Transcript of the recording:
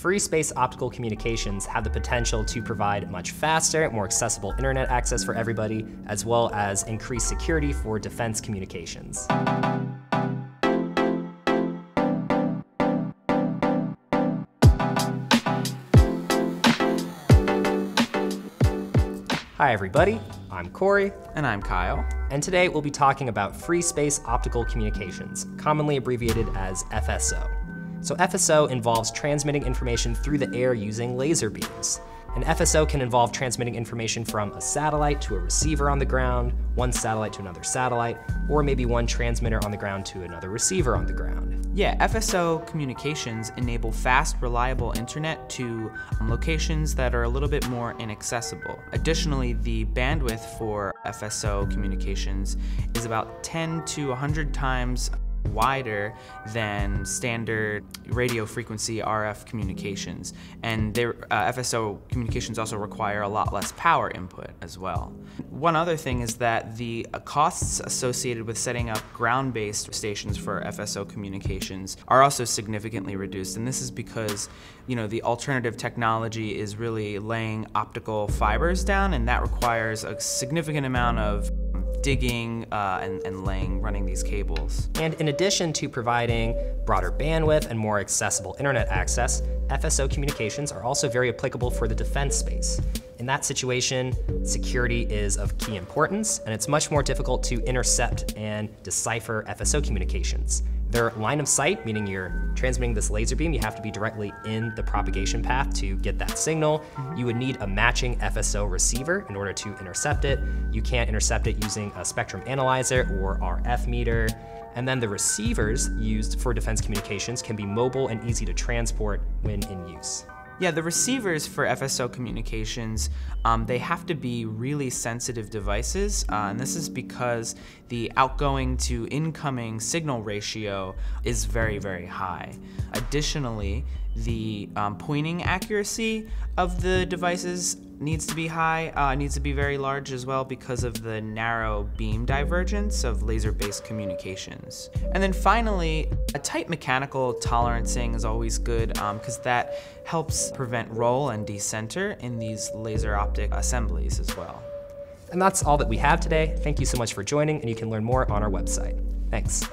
Free space optical communications have the potential to provide much faster, more accessible internet access for everybody, as well as increased security for defense communications. Hi everybody, I'm Corey. And I'm Kyle. And today we'll be talking about free space optical communications, commonly abbreviated as FSO. So FSO involves transmitting information through the air using laser beams. An FSO can involve transmitting information from a satellite to a receiver on the ground, one satellite to another satellite, or maybe one transmitter on the ground to another receiver on the ground. Yeah, FSO communications enable fast, reliable internet to um, locations that are a little bit more inaccessible. Additionally, the bandwidth for FSO communications is about 10 to 100 times wider than standard radio frequency RF communications. And their uh, FSO communications also require a lot less power input as well. One other thing is that the costs associated with setting up ground-based stations for FSO communications are also significantly reduced. And this is because, you know, the alternative technology is really laying optical fibers down and that requires a significant amount of digging uh, and, and laying, running these cables. And in addition to providing broader bandwidth and more accessible internet access, FSO communications are also very applicable for the defense space. In that situation, security is of key importance, and it's much more difficult to intercept and decipher FSO communications. They're line of sight, meaning you're transmitting this laser beam, you have to be directly in the propagation path to get that signal. You would need a matching FSO receiver in order to intercept it. You can't intercept it using a spectrum analyzer or RF meter. And then the receivers used for defense communications can be mobile and easy to transport when in use. Yeah, the receivers for FSO communications, um, they have to be really sensitive devices, uh, and this is because the outgoing to incoming signal ratio is very, very high. Additionally, the um, pointing accuracy of the devices needs to be high, uh, needs to be very large as well because of the narrow beam divergence of laser-based communications. And then finally, a tight mechanical tolerancing is always good because um, that helps prevent roll and decenter in these laser optic assemblies as well. And that's all that we have today. Thank you so much for joining, and you can learn more on our website. Thanks.